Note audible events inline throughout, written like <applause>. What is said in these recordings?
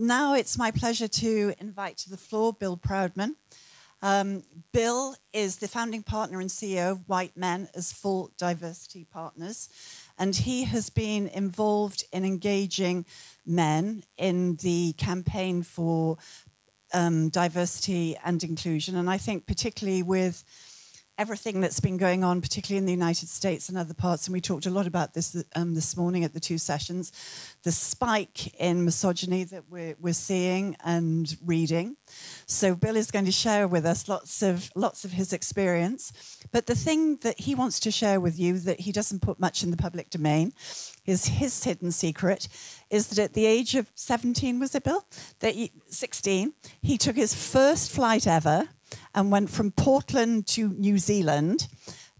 now it's my pleasure to invite to the floor Bill Proudman. Um, Bill is the founding partner and CEO of White Men as Full Diversity Partners, and he has been involved in engaging men in the campaign for um, diversity and inclusion. And I think, particularly with everything that's been going on, particularly in the United States and other parts, and we talked a lot about this um, this morning at the two sessions, the spike in misogyny that we're, we're seeing and reading. So Bill is going to share with us lots of lots of his experience. But the thing that he wants to share with you that he doesn't put much in the public domain is his hidden secret is that at the age of 17 was it Bill? That he, 16, he took his first flight ever and went from Portland to New Zealand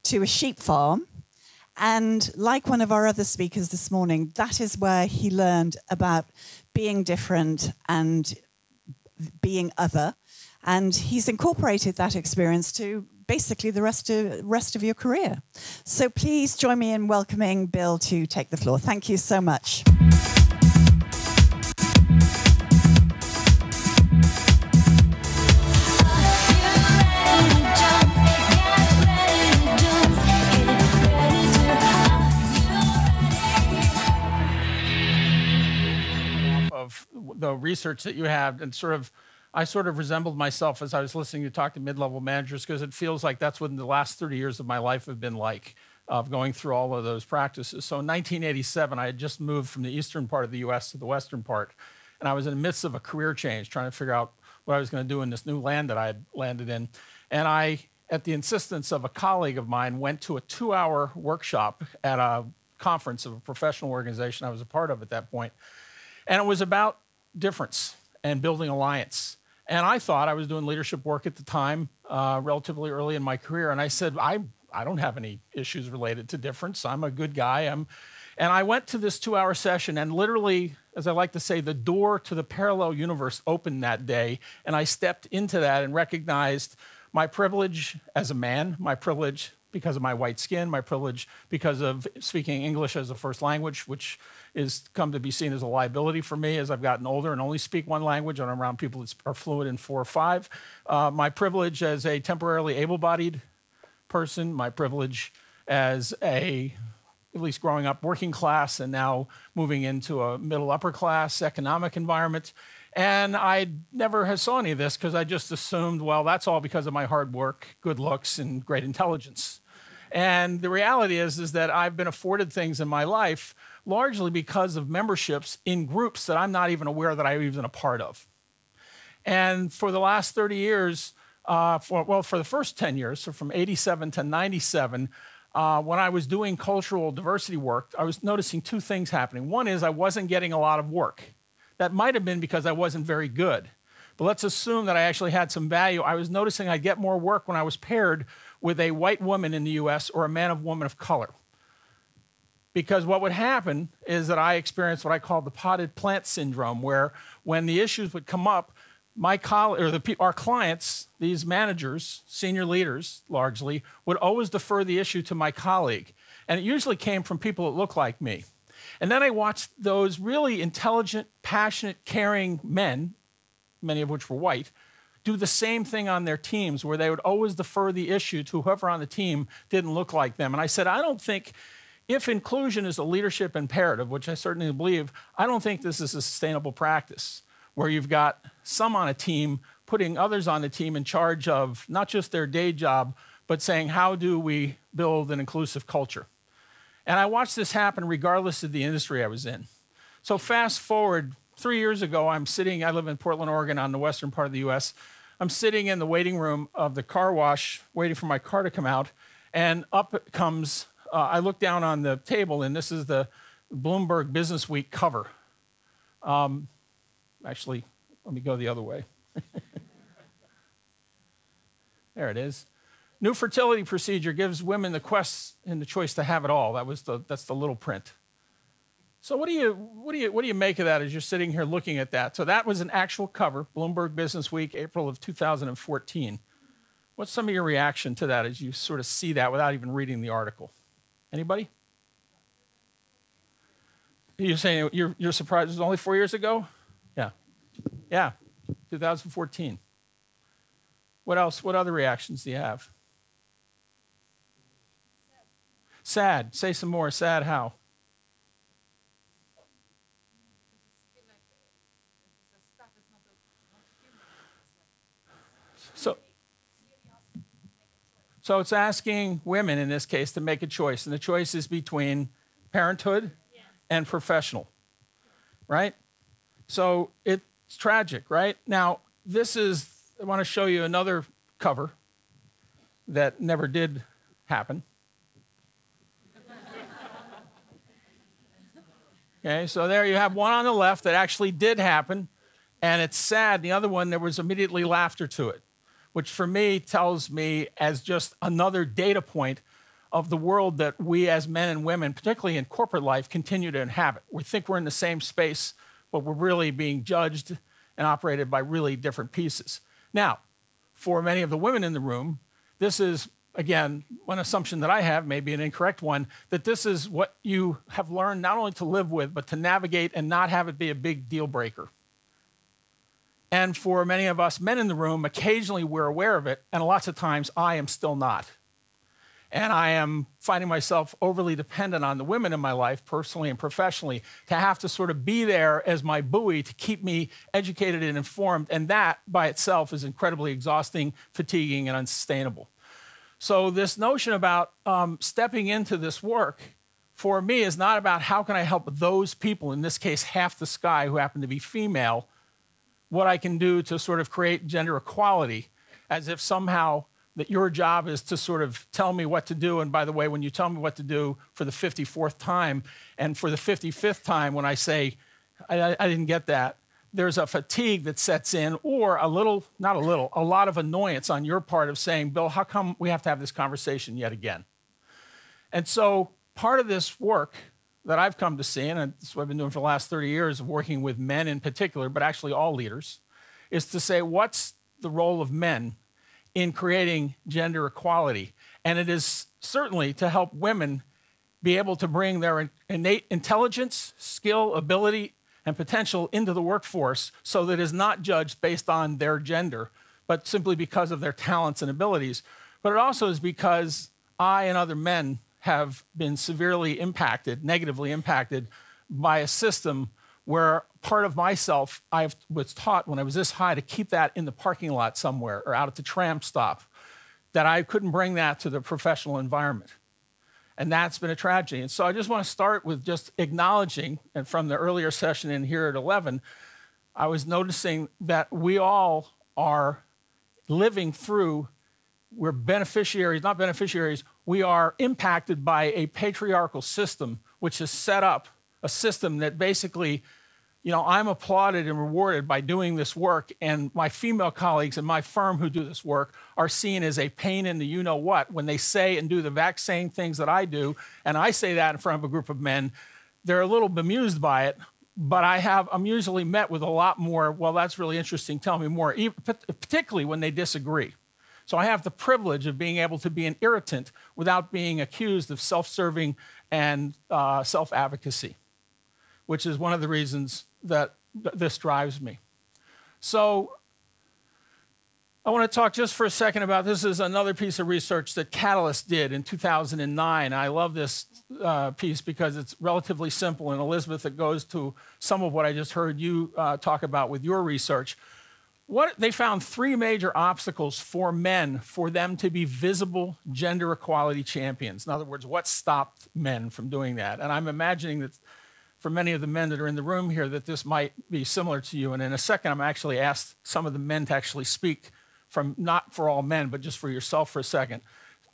to a sheep farm. And like one of our other speakers this morning, that is where he learned about being different and being other. And he's incorporated that experience to basically the rest of, rest of your career. So please join me in welcoming Bill to take the floor. Thank you so much. The research that you have and sort of I sort of resembled myself as I was listening to talk to mid-level managers because it feels like that's what the last 30 years of my life have been like of going through all of those practices. So in 1987, I had just moved from the eastern part of the US to the western part. And I was in the midst of a career change, trying to figure out what I was going to do in this new land that I had landed in. And I, at the insistence of a colleague of mine, went to a two hour workshop at a conference of a professional organization I was a part of at that. And it was about difference and building alliance. And I thought I was doing leadership work at the time, uh, relatively early in my career. And I said, I, I don't have any issues related to difference. I'm a good guy. I'm, and I went to this two hour session, and literally, as I like to say, the door to the parallel universe opened that day. And I stepped into that and recognized my privilege as a man, my privilege because of my white skin, my privilege because of speaking English as a first language, which is come to be seen as a liability for me as I've gotten older and only speak one language and I'm around people that are fluent in four or five. Uh, my privilege as a temporarily able-bodied person, my privilege as a at least growing up working class and now moving into a middle upper class economic environment. And I never saw any of this because I just assumed, well, that's all because of my hard work, good looks, and great intelligence. And the reality is, is that I've been afforded things in my life largely because of memberships in groups that I'm not even aware that I'm even a part of. And for the last 30 years, uh, for, well, for the first 10 years, so from 87 to 97, uh, when I was doing cultural diversity work, I was noticing two things happening. One is I wasn't getting a lot of work. That might have been because I wasn't very good. But let's assume that I actually had some value. I was noticing I'd get more work when I was paired with a white woman in the US or a man of woman of color. Because what would happen is that I experienced what I call the potted plant syndrome, where when the issues would come up, my coll- or the, our clients, these managers, senior leaders largely, would always defer the issue to my colleague. And it usually came from people that look like me. And then I watched those really intelligent, passionate, caring men, many of which were white, do the same thing on their teams where they would always defer the issue to whoever on the team didn't look like them. And I said, I don't think, if inclusion is a leadership imperative, which I certainly believe, I don't think this is a sustainable practice where you've got some on a team putting others on the team in charge of not just their day job, but saying, how do we build an inclusive culture? And I watched this happen regardless of the industry I was in. So fast forward three years ago, I'm sitting, I live in Portland, Oregon, on the western part of the US. I'm sitting in the waiting room of the car wash, waiting for my car to come out, and up comes, uh, I look down on the table, and this is the Bloomberg Business Week cover. Um, actually, let me go the other way. <laughs> there it is. New fertility procedure gives women the quest and the choice to have it all. That was the, that's the little print. So what do you what do you what do you make of that as you're sitting here looking at that? So that was an actual cover, Bloomberg Business Week, April of 2014. What's some of your reaction to that as you sort of see that without even reading the article? Anybody? You're saying you're, you're surprised it was only four years ago? Yeah. Yeah, 2014. What else? What other reactions do you have? Sad. Say some more. Sad how? So, so it's asking women in this case to make a choice, and the choice is between parenthood and professional, right? So it's tragic, right? Now, this is, I want to show you another cover that never did happen. <laughs> Okay, so there you have one on the left that actually did happen, and it's sad. The other one, there was immediately laughter to it, which for me tells me as just another data point of the world that we as men and women, particularly in corporate life, continue to inhabit. We think we're in the same space, but we're really being judged and operated by really different pieces. Now, for many of the women in the room, this is, again, one assumption that I have, maybe an incorrect one, that this is what you have learned not only to live with, but to navigate and not have it be a big deal breaker. And for many of us men in the room, occasionally we're aware of it, and lots of times I am still not and I am finding myself overly dependent on the women in my life, personally and professionally, to have to sort of be there as my buoy to keep me educated and informed. And that by itself is incredibly exhausting, fatiguing, and unsustainable. So, this notion about um, stepping into this work for me is not about how can I help those people, in this case, half the sky who happen to be female, what I can do to sort of create gender equality, as if somehow that your job is to sort of tell me what to do. And by the way, when you tell me what to do for the 54th time, and for the 55th time, when I say, I, I didn't get that, there's a fatigue that sets in, or a little, not a little, a lot of annoyance on your part of saying, Bill, how come we have to have this conversation yet again? And so part of this work that I've come to see, and is what I've been doing for the last 30 years of working with men in particular, but actually all leaders, is to say, what's the role of men in creating gender equality. And it is certainly to help women be able to bring their innate intelligence, skill, ability, and potential into the workforce so that it is not judged based on their gender, but simply because of their talents and abilities. But it also is because I and other men have been severely impacted, negatively impacted by a system where part of myself I was taught when I was this high to keep that in the parking lot somewhere or out at the tram stop, that I couldn't bring that to the professional environment. And that's been a tragedy. And so I just want to start with just acknowledging, and from the earlier session in here at 11, I was noticing that we all are living through, we're beneficiaries, not beneficiaries, we are impacted by a patriarchal system which has set up a system that basically you know, I'm applauded and rewarded by doing this work, and my female colleagues in my firm who do this work are seen as a pain in the you know what when they say and do the exact same things that I do, and I say that in front of a group of men. They're a little bemused by it, but I have I'm usually met with a lot more. Well, that's really interesting. Tell me more, particularly when they disagree. So I have the privilege of being able to be an irritant without being accused of self-serving and uh, self-advocacy, which is one of the reasons that this drives me. So I want to talk just for a second about this is another piece of research that Catalyst did in 2009. I love this uh, piece because it's relatively simple. And Elizabeth, it goes to some of what I just heard you uh, talk about with your research. What, they found three major obstacles for men for them to be visible gender equality champions. In other words, what stopped men from doing that? And I'm imagining that for many of the men that are in the room here that this might be similar to you. And in a second, I'm actually asked some of the men to actually speak from not for all men, but just for yourself for a second,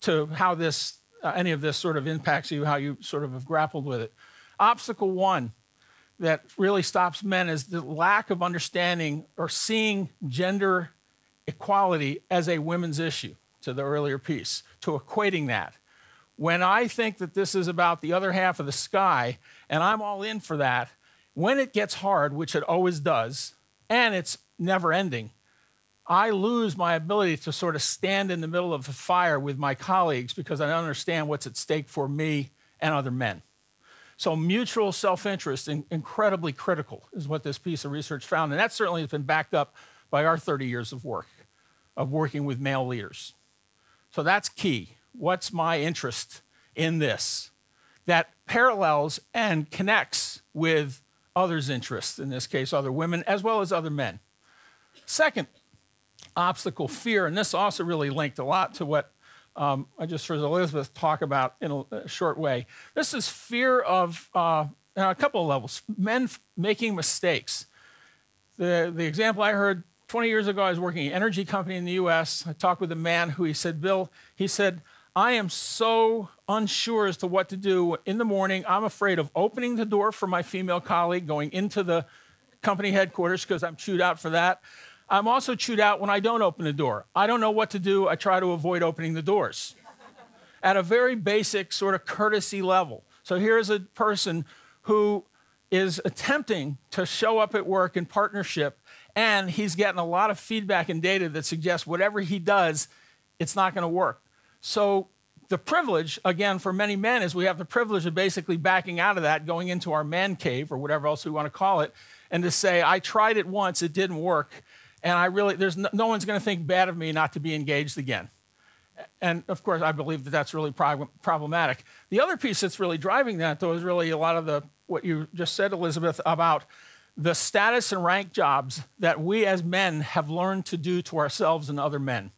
to how this, uh, any of this sort of impacts you, how you sort of have grappled with it. Obstacle one that really stops men is the lack of understanding or seeing gender equality as a women's issue, to the earlier piece, to equating that. When I think that this is about the other half of the sky, and I'm all in for that, when it gets hard, which it always does, and it's never ending, I lose my ability to sort of stand in the middle of the fire with my colleagues because I don't understand what's at stake for me and other men. So mutual self-interest, in, incredibly critical, is what this piece of research found, and that certainly has been backed up by our 30 years of work, of working with male leaders. So that's key. What's my interest in this? That parallels and connects with others' interests, in this case, other women as well as other men. Second obstacle, fear, and this also really linked a lot to what um, I just heard Elizabeth talk about in a, short way. This is fear of uh, a couple of levels men making mistakes. The, the example I heard 20 years ago, I was working at an energy company in the US. I talked with a man who he said, Bill, he said, I am so unsure as to what to do in the morning. I'm afraid of opening the door for my female colleague, going into the company headquarters because I'm chewed out for that. I'm also chewed out when I don't open the door. I don't know what to do. I try to avoid opening the doors at a very basic sort of courtesy level. So here's a person who is attempting to show up at work in partnership, and he's getting a lot of feedback and data that suggests whatever he does, it's not going to work. So the privilege, again, for many men, is we have the privilege of basically backing out of that, going into our man cave or whatever else we want to call it, and to say, I tried it once, it didn't work and I really, there's no, no one's going to think bad of me not to be engaged again. And of course, I believe that that's really prob- problematic. The other piece that's really driving that, though, is really a lot of the what you just said, Elizabeth, about the status and rank jobs that we as men have learned to do to ourselves and other men.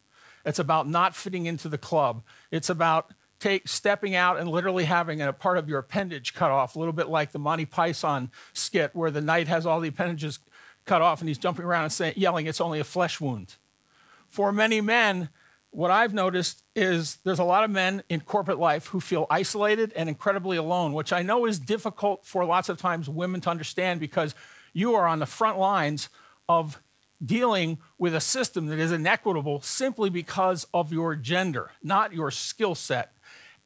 It's about not fitting into the club. It's about take stepping out and literally having a part of your appendage cut off, a little bit like the Monty Python skit where the knight has all the appendages cut off and he's jumping around and saying, yelling, it's only a flesh wound. For many men, what I've noticed is there's a lot of men in corporate life who feel isolated and incredibly alone, which I know is difficult for lots of times women to understand because you are on the front lines of dealing with a system that is inequitable simply because of your gender, not your skill set.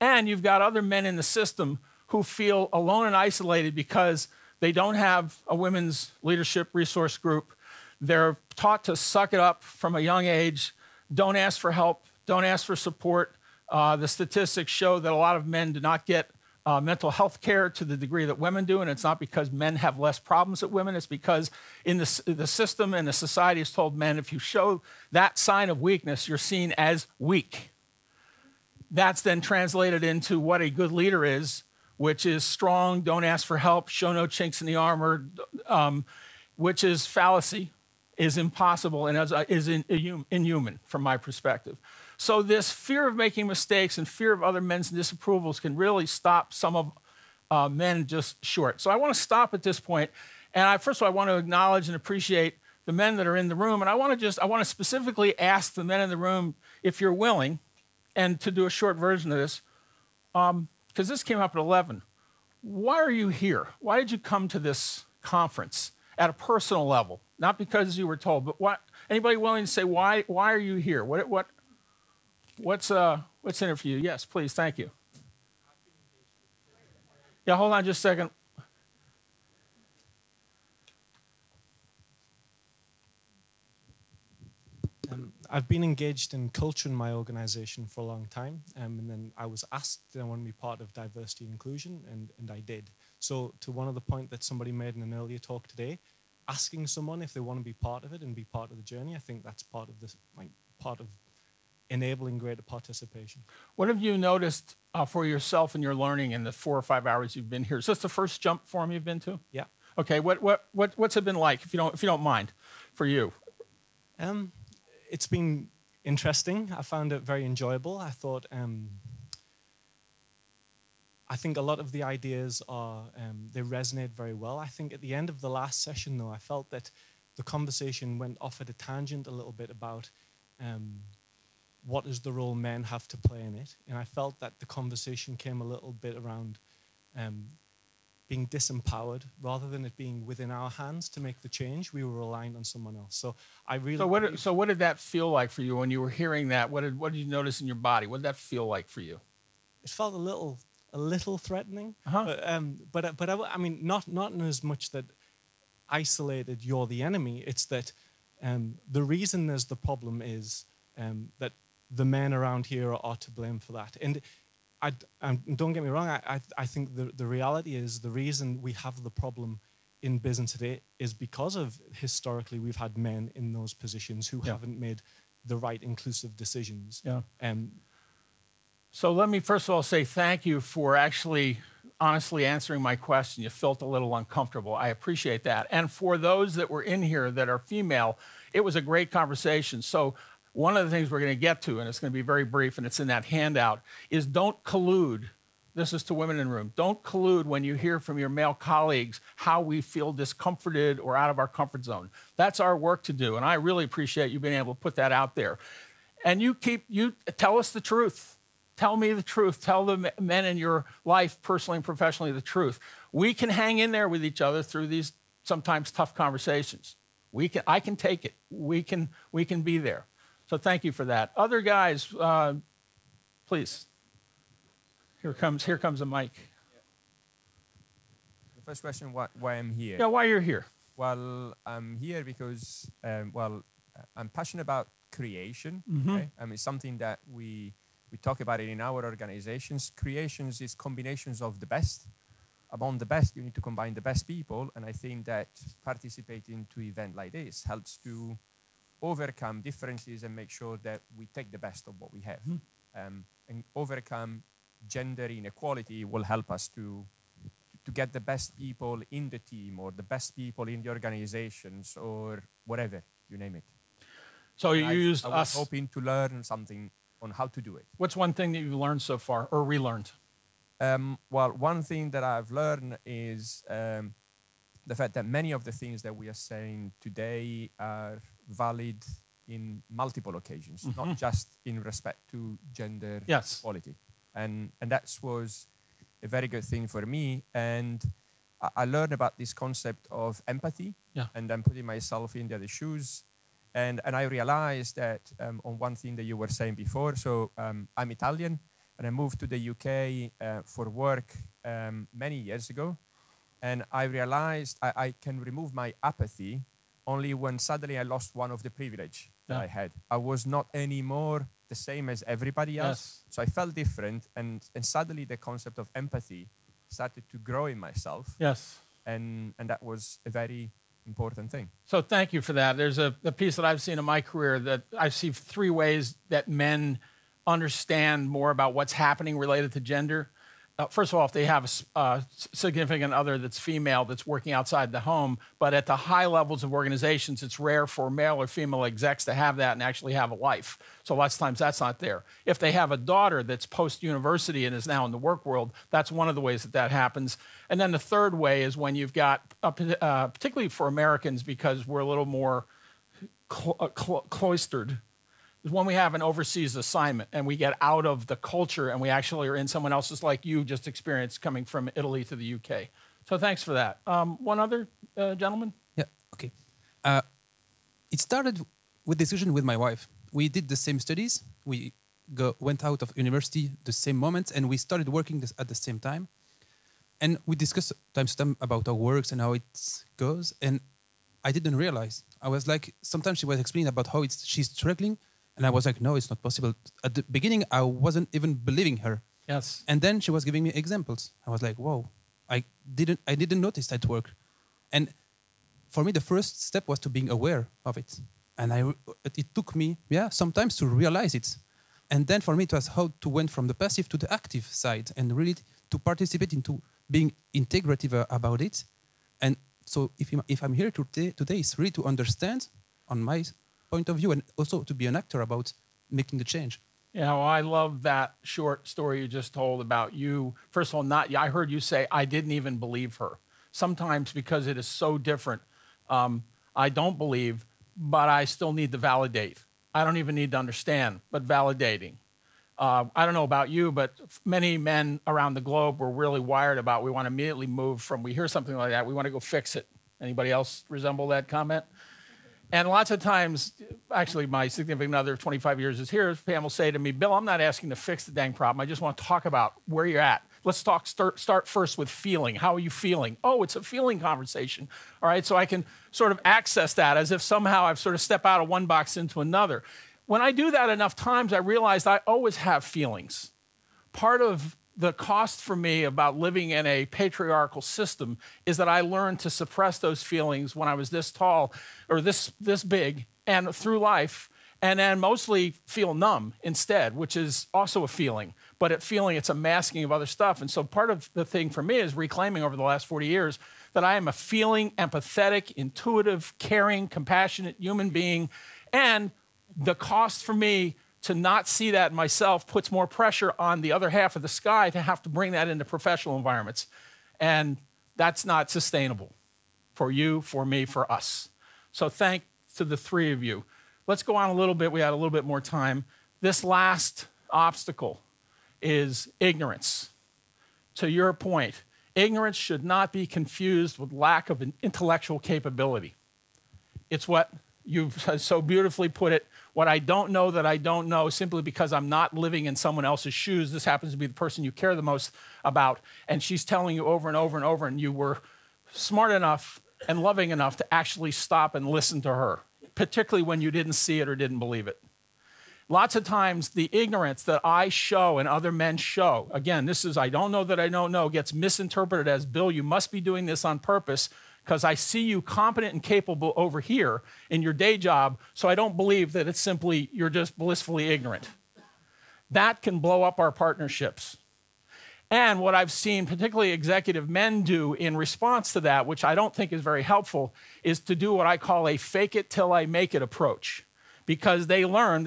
And you've got other men in the system who feel alone and isolated because they don't have a women's leadership resource group. They're taught to suck it up from a young age. Don't ask for help. Don't ask for support. Uh, the statistics show that a lot of men do not get uh, mental health care to the degree that women do, and it's not because men have less problems than women. It's because in the, the system and the society has told men if you show that sign of weakness, you're seen as weak. That's then translated into what a good leader is which is strong, don't ask for help, show no chinks in the armor, um, which is fallacy, is impossible, and is inhuman from my perspective. So, this fear of making mistakes and fear of other men's disapprovals can really stop some of uh, men just short. So, I want to stop at this point, and I, first of all, I want to acknowledge and appreciate the men that are in the room, and I want to just I want to specifically ask the men in the room if you're willing, and to do a short version of this. Um, because this came up at 11. Why are you here? Why did you come to this conference at a personal level? Not because you were told, but what? Anybody willing to say why? Why are you here? What? What? What's uh? What's in it for you? Yes, please. Thank you. Yeah, hold on just a second. I've been engaged in culture in my organization for a long time, um, and then I was asked did I want to be part of diversity and inclusion, and, and I did. So, to one of the point that somebody made in an earlier talk today, asking someone if they want to be part of it and be part of the journey, I think that's part of this, like, part of enabling greater participation. What have you noticed uh, for yourself and your learning in the four or five hours you've been here? Is this the first JUMP forum you've been to? Yeah. Okay. What what what what's it been like, if you don't if you don't mind, for you? Um, it's been interesting. I found it very enjoyable. I thought, um, I think a lot of the ideas are, um, they resonate very well. I think at the end of the last session, though, I felt that the conversation went off at a tangent a little bit about um, what does the role men have to play in it. And I felt that the conversation came a little bit around um, being disempowered rather than it being within our hands to make the change we were relying on someone else. So i really so what, so what did that feel like for you when you were hearing that? What did, what did you notice in your body? What did that feel like for you? It felt a little a little threatening uh-huh. but um, but but I, I, mean not not in as much that isolated you're the enemy. It's that um, the reason there's the problem is um, that the men around here are to blame for that. And I, I, don't get me wrong. I, I, I think the, the reality is the reason we have the problem in business today is because of historically we've had men in those positions who Yeah. haven't made the right inclusive decisions. Yeah. Um, So let me first of all say thank you for actually honestly answering my question. You felt a little uncomfortable. I appreciate that. And for those that were in here that are female, it was a great conversation. So one of the things we're going to get to, and it's going to be very brief, and it's in that handout, is don't collude. This is to women in the room. Don't collude when you hear from your male colleagues how we feel discomforted or out of our comfort zone. That's our work to do, and I really appreciate you being able to put that out there. And you keep you tell us the truth. Tell me the truth. Tell the men in your life, personally and professionally, the truth. We can hang in there with each other through these sometimes tough conversations. We can, I can take it. We can, we can be there. So thank you for that. Other guys, uh, please. Here comes, here comes a mic. The first question, why, why I'm here? Yeah, why you're here? Well, I'm here because, um, well, I'm passionate about creation. Mm-hmm. Okay? I mean, something that we we talk about it in our organizations. Creations is combinations of the best. Among the best, you need to combine the best people, and I think that participating to event like this helps to overcome differences and make sure that we take the best of what we have, um, and overcome gender inequality will help us to to get the best people in the team or the best people in the organizations or whatever you name it. So you I, used I was us. hoping to learn something on how to do it. What's one thing that you've learned so far or relearned? Um, well, one thing that I've learned is um, the fact that many of the things that we are saying today are valid in multiple occasions, not just in respect to gender Yes. equality. And, and that was a very good thing for me. And I, I learned about this concept of empathy Yeah. and then putting myself in the other shoes. And, and I realized that um, on one thing that you were saying before, so um, I'm Italian and I moved to the UK uh, for work um, many years ago. And I realized I, I can remove my apathy only when suddenly I lost one of the privilege that Yeah. I had. I was not anymore the same as everybody else. Yes. So I felt different. And, and suddenly the concept of empathy started to grow in myself. Yes. And, and that was a very important thing. So thank you for that. There's a, a piece that I've seen in my career that I see three ways that men understand more about what's happening related to gender. Uh, first of all, if they have a uh, significant other that's female that's working outside the home, but at the high levels of organizations, it's rare for male or female execs to have that and actually have a life. So lots of times that's not there. If they have a daughter that's post university and is now in the work world, that's one of the ways that that happens. And then the third way is when you've got, uh, uh, particularly for Americans, because we're a little more clo- uh, clo- cloistered is when we have an overseas assignment and we get out of the culture and we actually are in someone else's like you just experienced coming from Italy to the UK. So thanks for that. Um, one other uh, gentleman? Yeah. Okay. Uh, it started with discussion with my wife. We did the same studies. We go, went out of university the same moment, and we started working this at the same time. And we discussed time to time about our works and how it goes. And I didn't realize. I was like, sometimes she was explaining about how it's she's struggling, and I was like, no, it's not possible. At the beginning, I wasn't even believing her. Yes. And then she was giving me examples. I was like, whoa, I didn't, I didn't notice that work. And for me, the first step was to being aware of it. And I, it, took me, yeah, sometimes to realize it. And then for me, it was how to went from the passive to the active side and really to participate into being integrative uh, about it. And so if, I'm- if I'm here today, today, it's really to understand on my point of view and also to be an actor about making the change. Yeah, well, I love that short story you just told about you. First of all, not I heard you say I didn't even believe her. Sometimes because it is so different, um, I don't believe, but I still need to validate. I don't even need to understand, but validating. Uh, I don't know about you, but many men around the globe were really wired about we want to immediately move from we hear something like that, we want to go fix it. Anybody else resemble that comment? And lots of times, actually, my significant other of 25 years is here. Pam will say to me, Bill, I'm not asking to fix the dang problem. I just want to talk about where you're at. Let's talk, start, start first with feeling. How are you feeling? Oh, it's a feeling conversation. All right, so I can sort of access that as if somehow I've sort of stepped out of one box into another. When I do that enough times, I realized I always have feelings. Part of the cost for me about living in a patriarchal system is that I learned to suppress those feelings when I was this tall or this, this big and through life, and then mostly feel numb instead, which is also a feeling. But at feeling, it's a masking of other stuff. And so part of the thing for me is reclaiming over the last 40 years that I am a feeling, empathetic, intuitive, caring, compassionate human being. And the cost for me to not see that myself puts more pressure on the other half of the sky to have to bring that into professional environments. And that's not sustainable for you, for me, for us. So thank to the three of you. Let's go on a little bit. We had a little bit more time. This last obstacle is ignorance. To your point, ignorance should not be confused with lack of an intellectual capability. It's what you've <laughs> so beautifully put it what I don't know that I don't know simply because I'm not living in someone else's shoes. This happens to be the person you care the most about. And she's telling you over and over and over, and you were smart enough and loving enough to actually stop and listen to her, particularly when you didn't see it or didn't believe it. Lots of times, the ignorance that I show and other men show, again, this is I don't know that I don't know, gets misinterpreted as Bill, you must be doing this on purpose because I see you competent and capable over here in your day job, so I don't believe that it's simply you're just blissfully ignorant. That can blow up our partnerships. And what I've seen, particularly executive men, do in response to that, which I don't think is very helpful, is to do what I call a fake it till I make it approach. Because they learn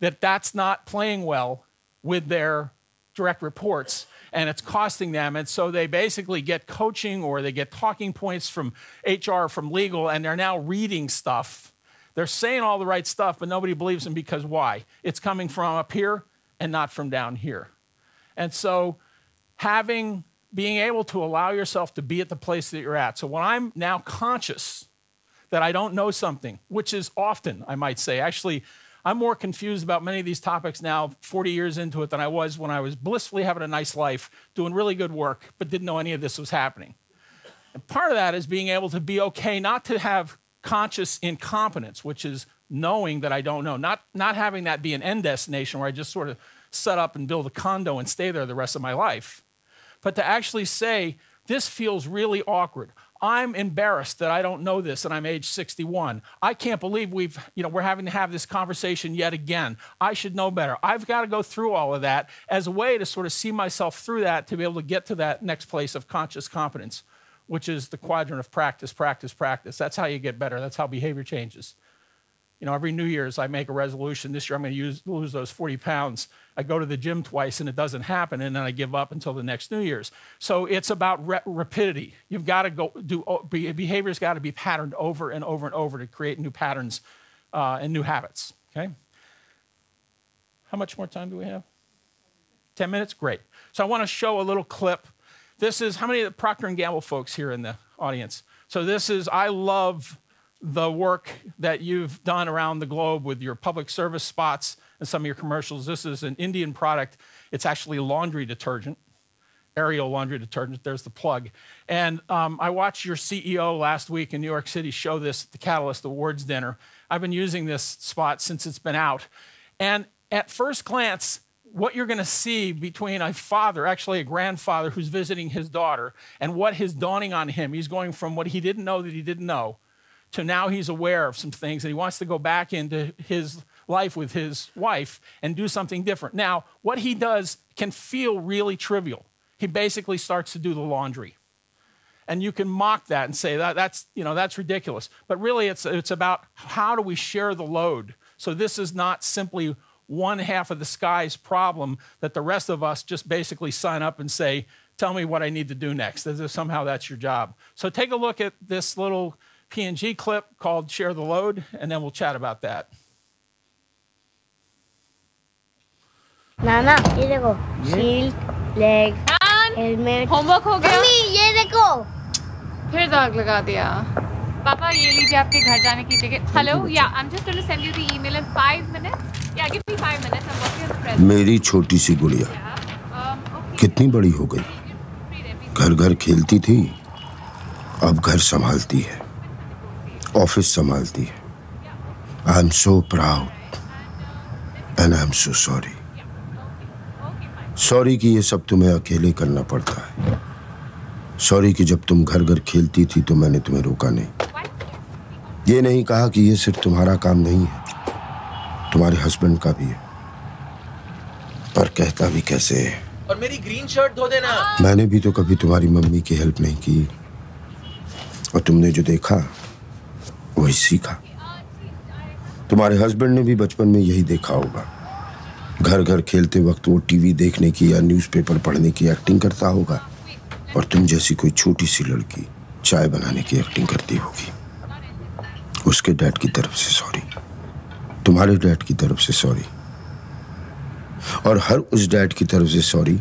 that that's not playing well with their direct reports and it's costing them. And so they basically get coaching or they get talking points from HR, from legal, and they're now reading stuff. They're saying all the right stuff, but nobody believes them because why? It's coming from up here and not from down here. And so having being able to allow yourself to be at the place that you're at. So when I'm now conscious that I don't know something, which is often, I might say, actually I'm more confused about many of these topics now, 40 years into it, than I was when I was blissfully having a nice life, doing really good work, but didn't know any of this was happening. And part of that is being able to be okay not to have conscious incompetence, which is knowing that I don't know, not, not having that be an end destination where I just sort of set up and build a condo and stay there the rest of my life, but to actually say, this feels really awkward. I'm embarrassed that I don't know this and I'm age 61. I can't believe we've, you know, we're having to have this conversation yet again. I should know better. I've got to go through all of that as a way to sort of see myself through that to be able to get to that next place of conscious competence, which is the quadrant of practice, practice, practice. That's how you get better. That's how behavior changes. You know, every New Year's I make a resolution. This year I'm going to use, lose those 40 pounds. I go to the gym twice and it doesn't happen, and then I give up until the next New Year's. So it's about rapidity. You've got to go do behavior's got to be patterned over and over and over to create new patterns uh, and new habits. Okay. How much more time do we have? 10 minutes? Great. So I want to show a little clip. This is how many of the Procter & Gamble folks here in the audience? So this is, I love the work that you've done around the globe with your public service spots and some of your commercials. This is an Indian product. It's actually laundry detergent, Ariel laundry detergent. There's the plug. And um, I watched your CEO last week in New York City show this at the Catalyst Awards dinner. I've been using this spot since it's been out. And at first glance, what you're going to see between a father, actually a grandfather who's visiting his daughter, and what is dawning on him, he's going from what he didn't know that he didn't know to now he's aware of some things and he wants to go back into his life with his wife and do something different. Now, what he does can feel really trivial. He basically starts to do the laundry. And you can mock that and say that that's, you know, that's ridiculous. But really it's it's about how do we share the load? So this is not simply one half of the sky's problem that the rest of us just basically sign up and say, tell me what I need to do next. As if somehow that's your job. So take a look at this little PNG clip called Share the Load, and then we'll chat about that. नाना ये देखो shield leg helmet homework हो गया mummy ये देखो फिर दाग लगा दिया। पापा ये लीजिए आपके घर जाने की ticket hello yeah I am just going to send you the email in 5 minutes yeah give me 5 minutes I am working on the present मेरी छोटी सी गुड़िया। कितनी बड़ी हो गई? घर घर खेलती थी अब घर संभालती है। ऑफ़िस संभालती है। I am so proud and I am so sorry sorry कि ये सब तुम्हें अकेले करना पड़ता है। सॉरी कि जब तुम घर घर खेलती थी तो मैंने तुम्हें रोका नहीं। ये नहीं कहा कि ये सिर्फ़ तुम्हारा काम नहीं है। तुम्हारे हस्बैंड का भी है। पर कहता भी कैसे है? और मेरी ग्रीन शर्ट धो देना। मैंने भी तो कभी तुम्हारी मम्मी की हेल्प नहीं की। और तुमने जो देखा वही सीखा। तुम्हारे हस्बैंड ने भी बचपन में यही देखा होगा। घर घर खेलते वक्त वो टीवी देखने की या न्यूज़पेपर पढ़ने की एक्टिंग करता होगा और तुम जैसी कोई छोटी सी लड़की चाय बनाने की एक्टिंग करती होगी। उसके डैड की तरफ़ से सॉरी तुम्हारे डैड की तरफ़ से सॉरी और हर उस डैड की तरफ़ से सॉरी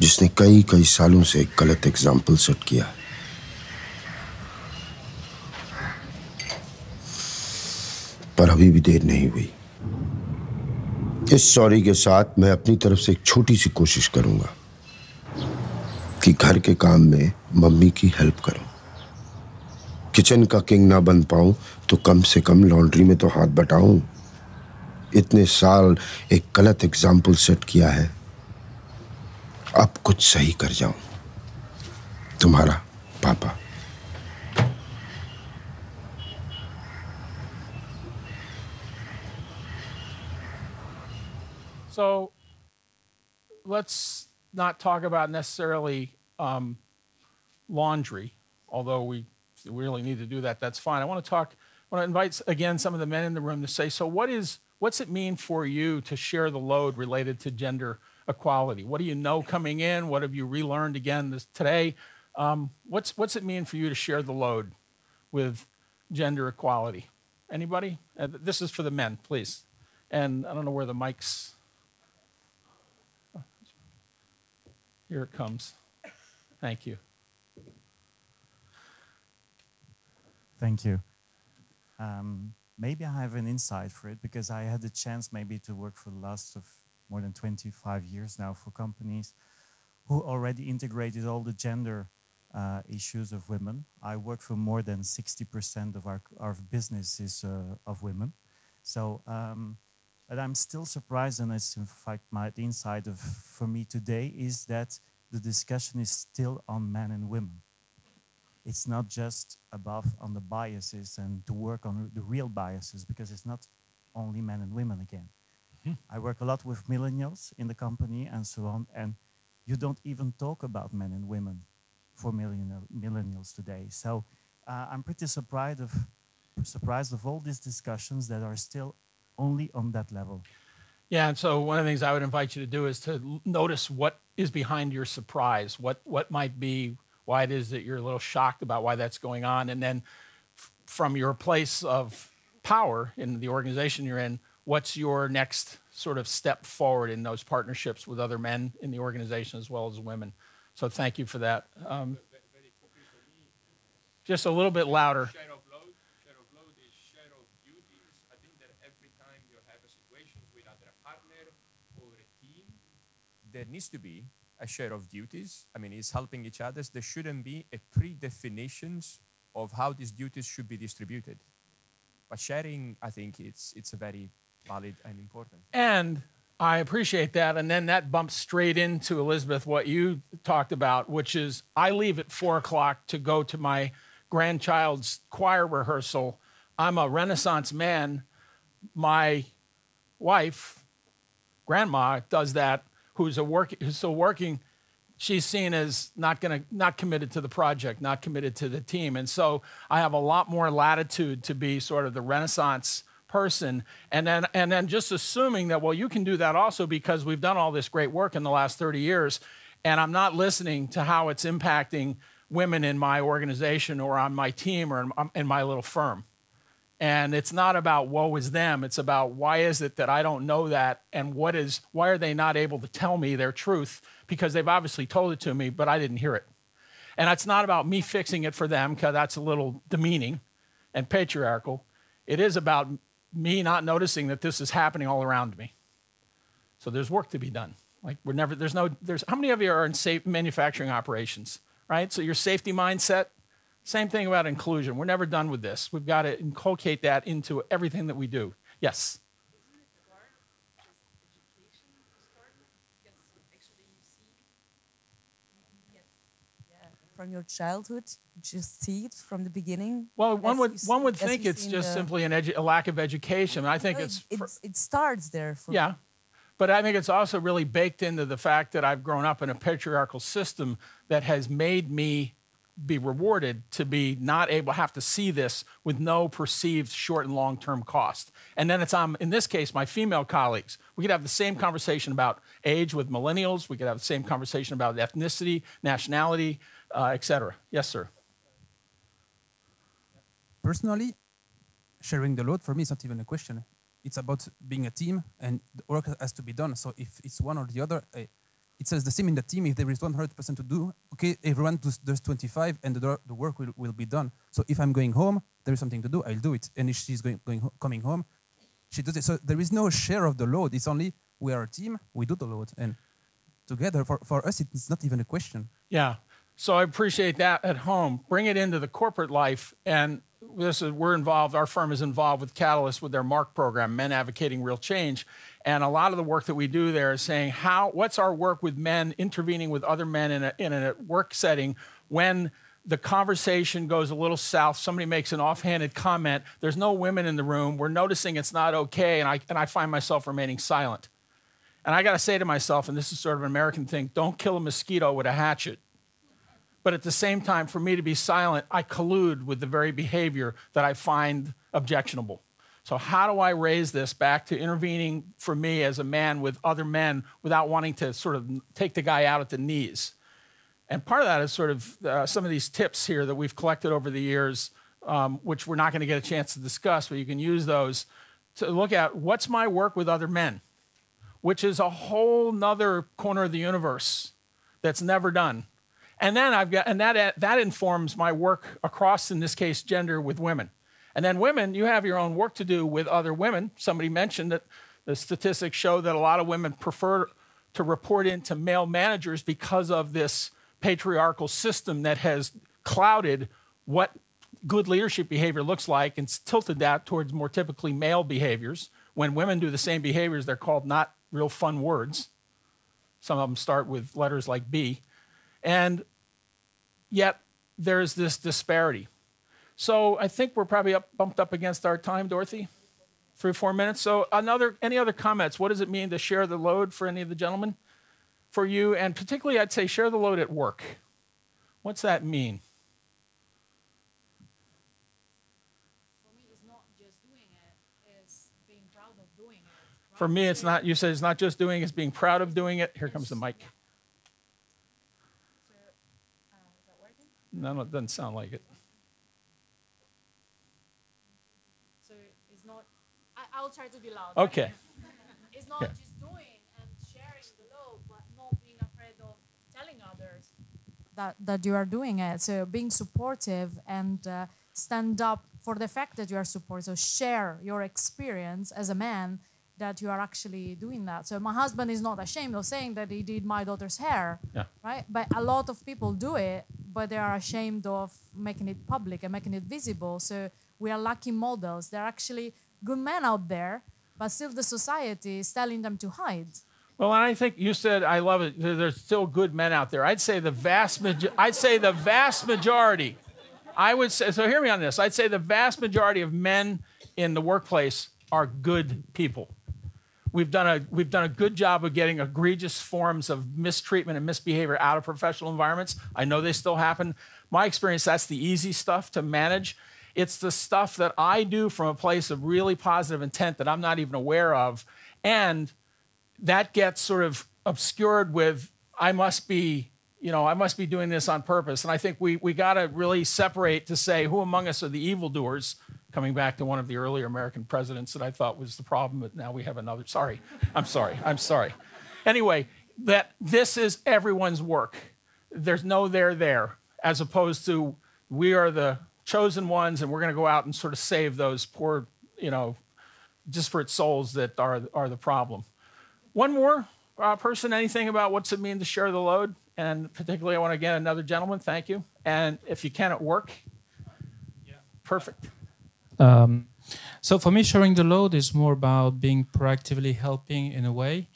जिसने कई कई सालों से एक गलत एग्ज़ाम्पल सेट किया। पर अभी भी देर नहीं हुई। इस सॉरी के साथ मैं अपनी तरफ़ से एक छोटी सी कोशिश करूँगा कि घर के काम में मम्मी की हेल्प करूँ। किचन का किंग ना बन पाऊँ तो कम से कम लॉन्ड्री में तो हाथ बटाऊं। इतने साल एक गलत एग्ज़ाम्पल सेट किया है। अब कुछ सही कर जाऊँ। तुम्हारा पापा। So let's not talk about necessarily um, laundry, although we really need to do that. That's fine. I want to talk. I want to invite again some of the men in the room to say. So, what is what's it mean for you to share the load related to gender equality? What do you know coming in? What have you relearned again this, today? Um, what's what's it mean for you to share the load with gender equality? Anybody? Uh, this is for the men, please. And I don't know where the mics. Here it comes. Thank you. Thank you. Um, maybe I have an insight for it because I had the chance maybe to work for the last of more than 25 years now for companies who already integrated all the gender uh, issues of women. I work for more than 60% of our, our business is uh, of women. So, um, but I'm still surprised, and it's in fact my the insight of for me today is that the discussion is still on men and women. It's not just above on the biases and to work on the real biases because it's not only men and women again. I work a lot with millennials in the company and so on, and you don't even talk about men and women for millennial, millennials today. So uh, I'm pretty surprised of surprised of all these discussions that are still only on that level. Yeah, and so one of the things I would invite you to do is to notice what is behind your surprise, what what might be why it is that you're a little shocked about why that's going on, and then f- from your place of power in the organization you're in, what's your next sort of step forward in those partnerships with other men in the organization as well as women? So thank you for that. Um, just a little bit louder. Share of load, share of load is share of duties. I think that every time you have a situation with either a partner or a team, there needs to be a share of duties. I mean, it's helping each other. There shouldn't be a pre-definitions of how these duties should be distributed. But sharing, I think it's it's a very valid and important. And I appreciate that. And then that bumps straight into Elizabeth, what you talked about, which is I leave at four o'clock to go to my grandchild's choir rehearsal. I'm a Renaissance man. My wife, grandma, does that, who's a work who's still working. She's seen as not gonna not committed to the project, not committed to the team. And so I have a lot more latitude to be sort of the Renaissance person and then and then just assuming that well you can do that also because we've done all this great work in the last 30 years and I'm not listening to how it's impacting women in my organization or on my team or in my little firm. And it's not about woe is them. It's about why is it that I don't know that and what is why are they not able to tell me their truth because they've obviously told it to me but I didn't hear it. And it's not about me fixing it for them because that's a little demeaning and patriarchal. It is about me not noticing that this is happening all around me. So there's work to be done. Like we're never there's no there's how many of you are in safe manufacturing operations, right? So your safety mindset, same thing about inclusion. We're never done with this. We've got to inculcate that into everything that we do. Yes? from your childhood just see it from the beginning well one would one would think it's just simply an a lack of education i think no, it's it, it, starts there yeah me. but i think it's also really baked into the fact that i've grown up in a patriarchal system that has made me be rewarded to be not able have to see this with no perceived short and long term cost. And then it's on in this case my female colleagues. We could have the same conversation about age with millennials. We could have the same conversation about ethnicity, nationality, uh. Yes, sir. Personally, sharing the load for me is not even a question. It's about being a team and the work has to be done. So if it's one or the other, uh, it says the same in the team. If there is 100% to do, okay, everyone does, does 25 and the, the work will, will be done. So if I'm going home, there is something to do, I'll do it. And if she's going, going coming home, she does it. So there is no share of the load. It's only we are a team, we do the load. And together, for, for us, it's not even a question. Yeah. So I appreciate that at home. Bring it into the corporate life. And this is, we're involved, our firm is involved with Catalyst with their MARC program, Men Advocating Real Change. And a lot of the work that we do there is saying, how, what's our work with men intervening with other men in a, in a work setting when the conversation goes a little south, somebody makes an offhanded comment, there's no women in the room, we're noticing it's not okay, and I, and I find myself remaining silent. And I got to say to myself, and this is sort of an American thing don't kill a mosquito with a hatchet. But at the same time, for me to be silent, I collude with the very behavior that I find objectionable. So, how do I raise this back to intervening for me as a man with other men without wanting to sort of take the guy out at the knees? And part of that is sort of uh, some of these tips here that we've collected over the years, um, which we're not going to get a chance to discuss, but you can use those to look at what's my work with other men, which is a whole nother corner of the universe that's never done. And then I've got, and that, that informs my work across, in this case, gender with women. And then women, you have your own work to do with other women. Somebody mentioned that the statistics show that a lot of women prefer to report into male managers because of this patriarchal system that has clouded what good leadership behavior looks like and tilted that towards more typically male behaviors. When women do the same behaviors, they're called not real fun words. Some of them start with letters like B. And yet there's this disparity. So I think we're probably up, bumped up against our time, Dorothy. Three or four minutes. So another, any other comments? What does it mean to share the load for any of the gentlemen? For you, and particularly, I'd say share the load at work. What's that mean? For me, it's not, you said it's not just doing, it's being proud of doing it. Here comes the mic. No, no, it doesn't sound like it. So it's not. I, I'll try to be loud. Okay. It's not Yeah. just doing and sharing the load, but not being afraid of telling others that that you are doing it. So being supportive and uh, stand up for the fact that you are supportive. So share your experience as a man that you are actually doing that. So my husband is not ashamed of saying that he did my daughter's hair, Yeah. right? But a lot of people do it, but they are ashamed of making it public and making it visible. So we are lucky models. There are actually good men out there, but still the society is telling them to hide. Well, and I think you said I love it. there- There's still good men out there. I'd say the vast major- I'd say the vast majority. I would say so. Hear me on this. I'd say the vast majority of men in the workplace are good people. We've done a we've done a good job of getting egregious forms of mistreatment and misbehavior out of professional environments. I know they still happen. My experience, that's the easy stuff to manage. It's the stuff that I do from a place of really positive intent that I'm not even aware of, and that gets sort of obscured with I must be, you know, I must be doing this on purpose. And I think we we got to really separate to say who among us are the evildoers. Coming back to one of the earlier American presidents that I thought was the problem, but now we have another. Sorry, I'm sorry, I'm sorry. Anyway, that this is everyone's work. There's no there there, as opposed to we are the chosen ones, and we're going to go out and sort of save those poor, you know, disparate souls that are are the problem. One more uh, person, anything about what's it mean to share the load? And particularly, I want to again another gentleman. Thank you. And if you can at work, Yeah. perfect. Um, so for me, sharing the load is more about being proactively helping in a way.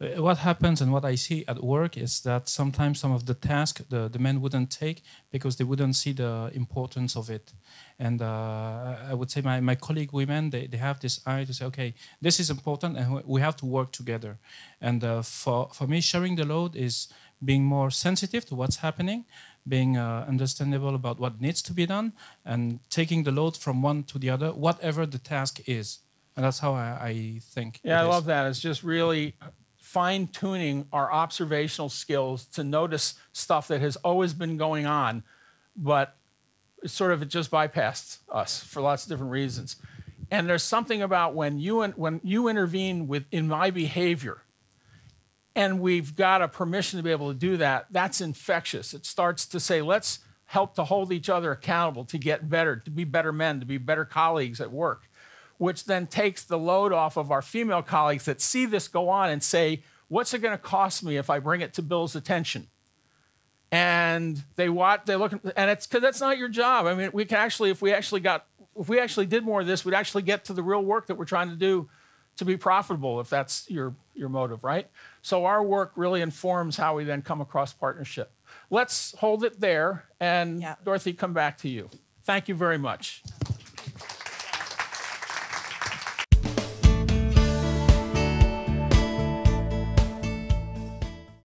Uh, what happens and what I see at work is that sometimes some of the tasks the, the men wouldn't take because they wouldn't see the importance of it. And uh, I would say my, my colleague women, they, they have this eye to say, okay, this is important and we have to work together. And uh, for, for me, sharing the load is being more sensitive to what's happening, being uh, understandable about what needs to be done, and taking the load from one to the other, whatever the task is. And that's how I, I think. Yeah, I is. love that. It's just really fine tuning our observational skills to notice stuff that has always been going on, but sort of it just bypassed us for lots of different reasons. And there's something about when you when you intervene with in my behavior, and we've got a permission to be able to do that, that's infectious. It starts to say, let's help to hold each other accountable to get better, to be better men, to be better colleagues at work, which then takes the load off of our female colleagues that see this go on and say, what's it going to cost me if I bring it to Bill's attention? And they watch, they look, and it's because that's not your job. I mean, we can actually, if we actually got, if we actually did more of this, we'd actually get to the real work that we're trying to do to be profitable if that's your, your motive, right? So our work really informs how we then come across partnership. Let's hold it there and Dorothy, come back to you. Thank you very much.